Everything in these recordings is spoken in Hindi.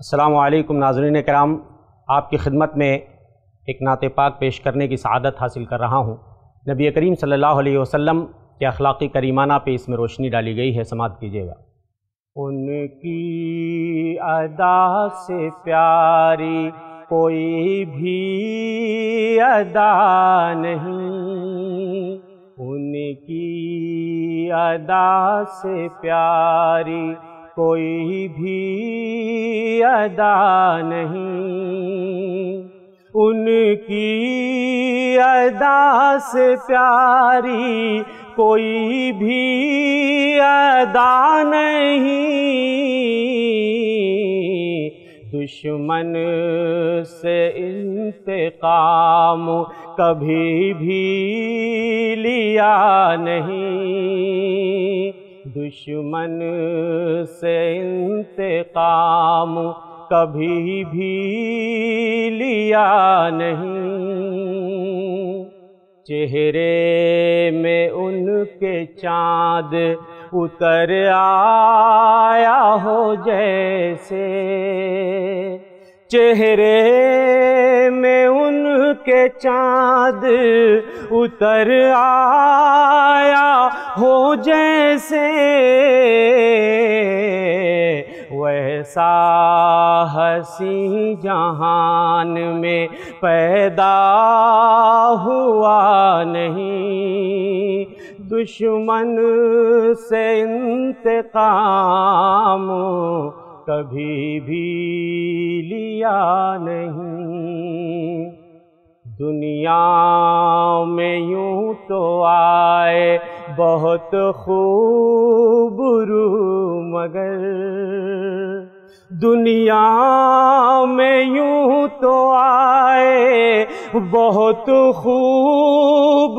असलकम नाजरीन कराम, आपकी खिदमत में एक नात पाक पेश करने की सआदत हासिल कर रहा हूँ। नबी करीम सल्लल्लाहु अलैहि वसल्लम के अखलाक़ी करीमाना पे इसमें रोशनी डाली गई है, समात कीजिएगा। उनकी अदा से प्यारी कोई भी अदा नहीं। उनकी अदा से प्यारी कोई भी अदा नहीं। उनकी अदा से प्यारी कोई भी अदा नहीं। दुश्मन से इंतकाम कभी भी लिया नहीं। दुश्मन से इंतकाम कभी भी लिया नहीं। चेहरे में उनके चाँद उतर आया हो जैसे। चेहरे में उनके चाँद उतर आया हो जैसे वैसा हसी जहान में पैदा हुआ नहीं। दुश्मन से इंतकाम कभी भी लिया नहीं। दुनिया में यूँ तो आए बहुत खूब रू मगर। दुनिया में यूँ तो आए बहुत खूब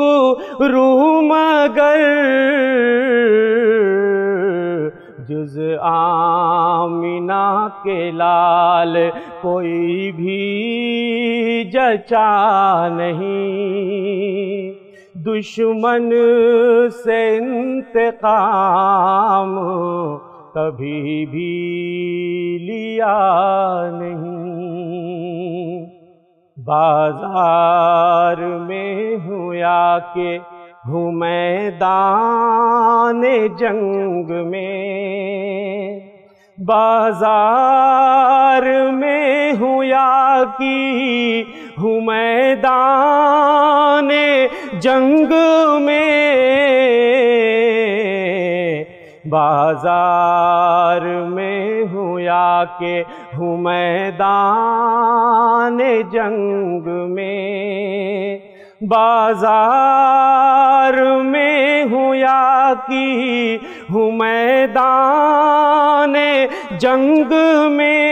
रू मगर। जुज आमिना के लाल कोई भी जचा नहीं। दुश्मन से इंतकाम कभी भी लिया नहीं। बाज़ार में हूँ आके हूँ मैदान जंग में। बाज़ार में हूँ या की हूँ मैदान जंग में। बाज़ार में हूँ या के हूँ मैदान जंग में। बाज़ार में हूँ या की हूँ मैदान जंग में।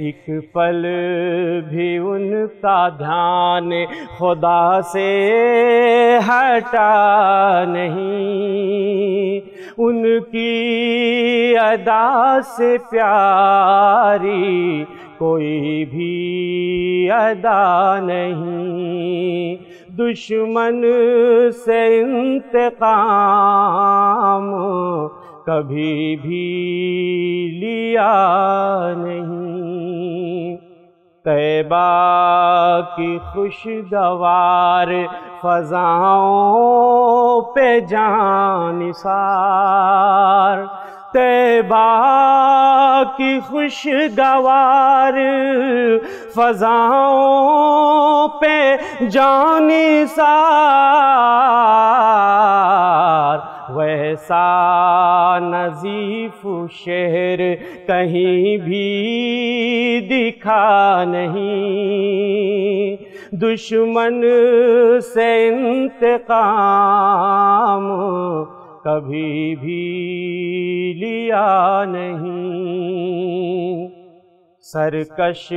एक पल भी उनका ध्यान खुदा से हटा नहीं। उनकी अदा से प्यारी कोई भी अदा नहीं। दुश्मन से इंतकाम कभी भी लिया नहीं। तैबा की खुशगवार फजाओं पे जानिसार तैबा की खुशगवार फजाओं पे जानिसार वैसा नजीफ शहर कहीं भी दिखा नहीं। दुश्मन से इंतकाम कभी भी लिया नहीं। सरकश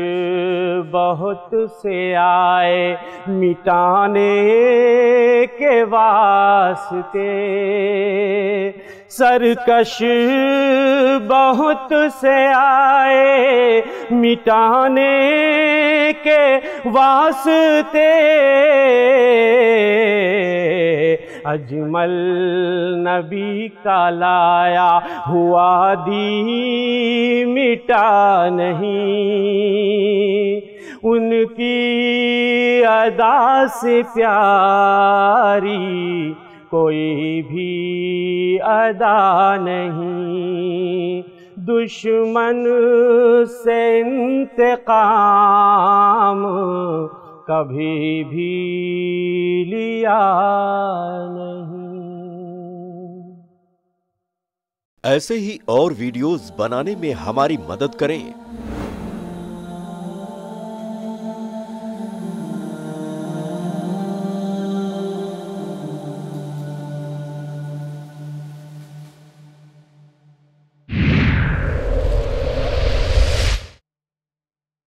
बहुत से आए मिटाने के वास्ते। सरकश बहुत से आए मिटाने के वास्ते। अजमल नबी का लाया, हुआ दी मिटा नहीं। उनकी अदा से प्यारी कोई भी अदा नहीं। दुश्मन से इंतकाम कभी भी लिया नहीं। ऐसे ही और वीडियोस बनाने में हमारी मदद करें।